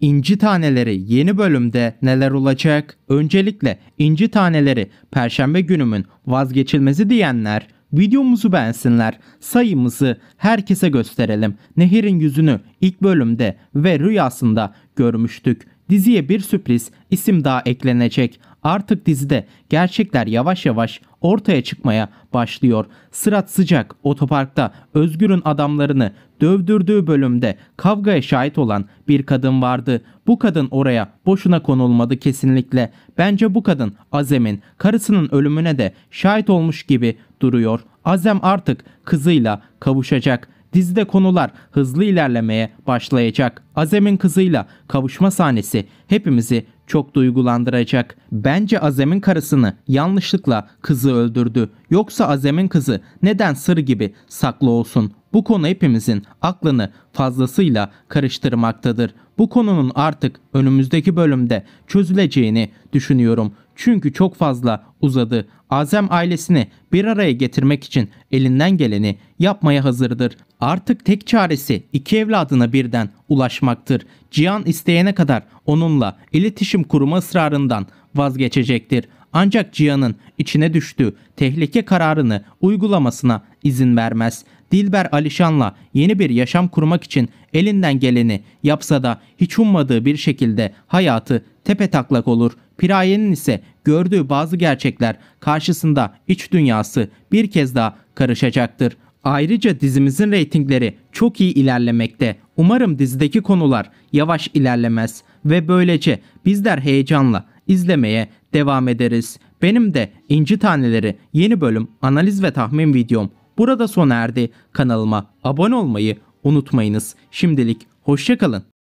İnci Taneleri yeni bölümde neler olacak? Öncelikle İnci Taneleri Perşembe günümün vazgeçilmezi diyenler videomuzu beğensinler. Sayımızı herkese gösterelim. Nehir'in yüzünü ilk bölümde ve rüyasında görmüştük. Diziye bir sürpriz isim daha eklenecek. Artık dizide gerçekler yavaş yavaş ortaya çıkmaya başlıyor. Sırat sıcak otoparkta Özgür'ün adamlarını dövdürdüğü bölümde kavgaya şahit olan bir kadın vardı. Bu kadın oraya boşuna konulmadı kesinlikle. Bence bu kadın Azem'in karısının ölümüne de şahit olmuş gibi duruyor. Azem artık kızıyla kavuşacak. Dizide konular hızlı ilerlemeye başlayacak. Azem'in kızıyla kavuşma sahnesi hepimizi çok duygulandıracak. Bence Azem'in karısını yanlışlıkla kızı öldürdü. Yoksa Azem'in kızı neden sır gibi saklı olsun? Bu konu hepimizin aklını fazlasıyla karıştırmaktadır. Bu konunun artık önümüzdeki bölümde çözüleceğini düşünüyorum. Çünkü çok fazla uzadı. Azem ailesini bir araya getirmek için elinden geleni yapmaya hazırdır. Artık tek çaresi iki evladına birden ulaşmaktır. Cihan isteyene kadar onunla iletişim kurma ısrarından vazgeçecektir. Ancak Cihan'ın içine düştüğü tehlike kararını uygulamasına izin vermez. Dilber Alişan'la yeni bir yaşam kurmak için elinden geleni yapsa da hiç ummadığı bir şekilde hayatı tepe taklak olur. Piraye'nin ise gördüğü bazı gerçekler karşısında iç dünyası bir kez daha karışacaktır. Ayrıca dizimizin reytingleri çok iyi ilerlemekte. Umarım dizideki konular yavaş ilerlemez ve böylece bizler heyecanla izlemeye devam ederiz. Benim de İnci Taneleri yeni bölüm analiz ve tahmin videom burada sona erdi. Kanalıma abone olmayı unutmayınız. Şimdilik hoşçakalın.